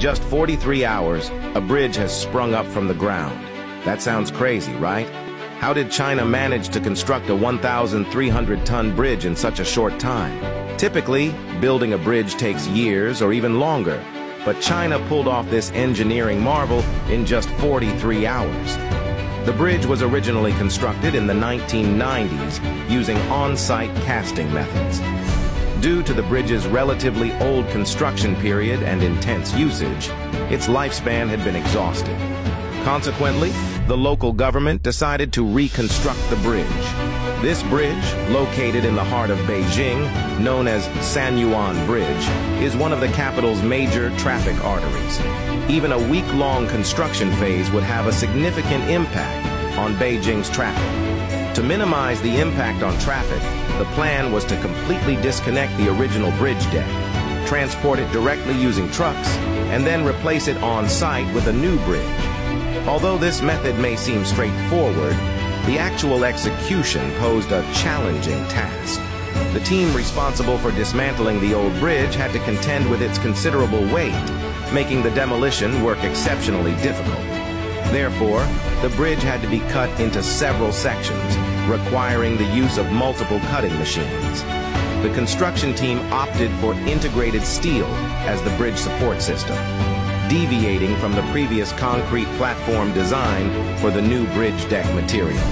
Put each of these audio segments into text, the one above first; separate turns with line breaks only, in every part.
In just 43 hours, a bridge has sprung up from the ground. That sounds crazy, right? How did China manage to construct a 1,300-ton bridge in such a short time? Typically, building a bridge takes years or even longer, but China pulled off this engineering marvel in just 43 hours. The bridge was originally constructed in the 1990s using on-site casting methods. Due to the bridge's relatively old construction period and intense usage, its lifespan had been exhausted. Consequently, the local government decided to reconstruct the bridge. This bridge, located in the heart of Beijing, known as San Yuan Bridge, is one of the capital's major traffic arteries. Even a week-long construction phase would have a significant impact on Beijing's traffic. To minimize the impact on traffic, the plan was to completely disconnect the original bridge deck, transport it directly using trucks, and then replace it on site with a new bridge. Although this method may seem straightforward, the actual execution posed a challenging task. The team responsible for dismantling the old bridge had to contend with its considerable weight, making the demolition work exceptionally difficult. Therefore, the bridge had to be cut into several sections, requiring the use of multiple cutting machines. The construction team opted for integrated steel as the bridge support system deviating from the previous concrete platform design for the new bridge deck material.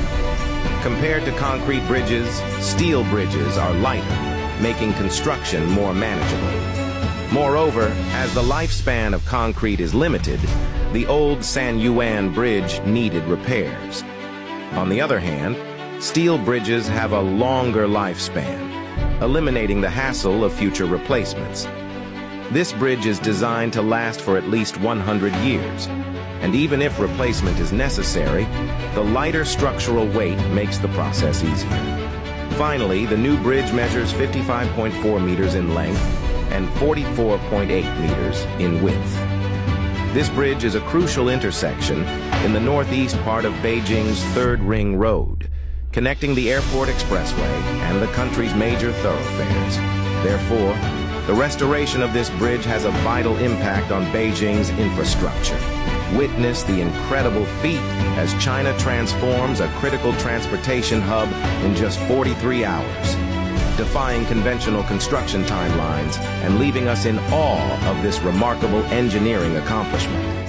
Compared to concrete bridges, steel bridges are lighter, making construction more manageable. Moreover, as the lifespan of concrete is limited, the old San Yuan bridge needed repairs. On the other hand, steel bridges have a longer lifespan, eliminating the hassle of future replacements. This bridge is designed to last for at least 100 years, and even if replacement is necessary, the lighter structural weight makes the process easier. Finally, the new bridge measures 55.4 meters in length and 44.8 meters in width. This bridge is a crucial intersection in the northeast part of Beijing's Third Ring Road, connecting the Airport Expressway and the country's major thoroughfares. Therefore, the restoration of this bridge has a vital impact on Beijing's infrastructure. Witness the incredible feat as China transforms a critical transportation hub in just 43 hours, defying conventional construction timelines and leaving us in awe of this remarkable engineering accomplishment.